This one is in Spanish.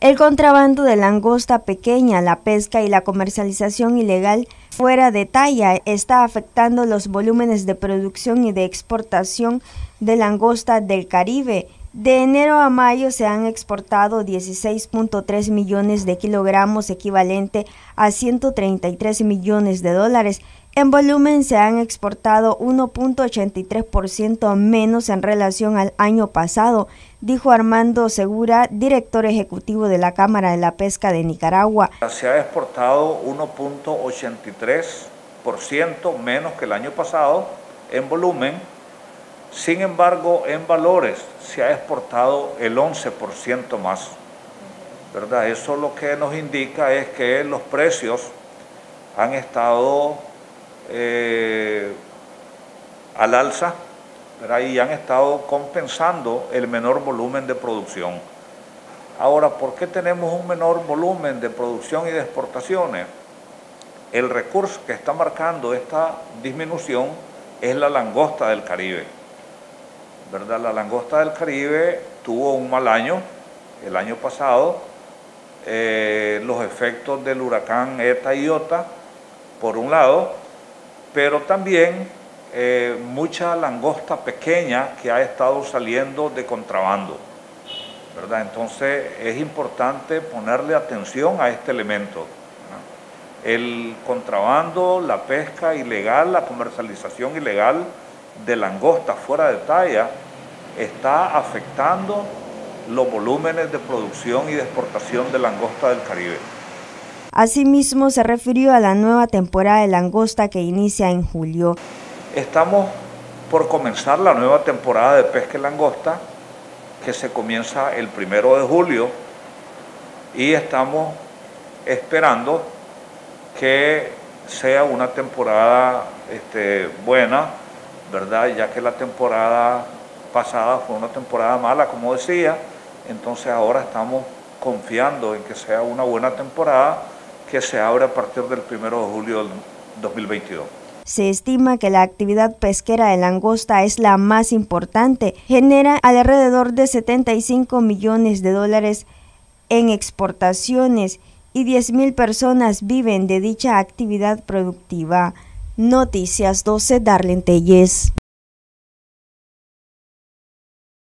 El contrabando de langosta pequeña, la pesca y la comercialización ilegal fuera de talla está afectando los volúmenes de producción y de exportación de langosta del Caribe. De enero a mayo se han exportado 16.3 millones de kilogramos equivalente a 133 millones de dólares. En volumen se han exportado 1.83% menos en relación al año pasado, dijo Armando Segura, director ejecutivo de la Cámara de la Pesca de Nicaragua. Se ha exportado 1.83% menos que el año pasado en volumen sin embargo, en valores se ha exportado el 11% más. ¿verdad? Eso lo que nos indica es que los precios han estado eh, al alza y han estado compensando el menor volumen de producción. Ahora, ¿por qué tenemos un menor volumen de producción y de exportaciones? El recurso que está marcando esta disminución es la langosta del Caribe. La langosta del Caribe tuvo un mal año el año pasado. Eh, los efectos del huracán ETA y OTA, por un lado, pero también eh, mucha langosta pequeña que ha estado saliendo de contrabando. ¿verdad? Entonces es importante ponerle atención a este elemento. El contrabando, la pesca ilegal, la comercialización ilegal de langosta fuera de talla está afectando los volúmenes de producción y de exportación de langosta del Caribe. Asimismo, se refirió a la nueva temporada de langosta que inicia en julio. Estamos por comenzar la nueva temporada de pesca y langosta que se comienza el primero de julio y estamos esperando que sea una temporada este, buena, ¿verdad? Ya que la temporada pasada fue una temporada mala, como decía, entonces ahora estamos confiando en que sea una buena temporada que se abre a partir del 1 de julio del 2022. Se estima que la actividad pesquera de langosta es la más importante, genera alrededor de 75 millones de dólares en exportaciones y 10.000 personas viven de dicha actividad productiva. Noticias 12 Darlene Telles.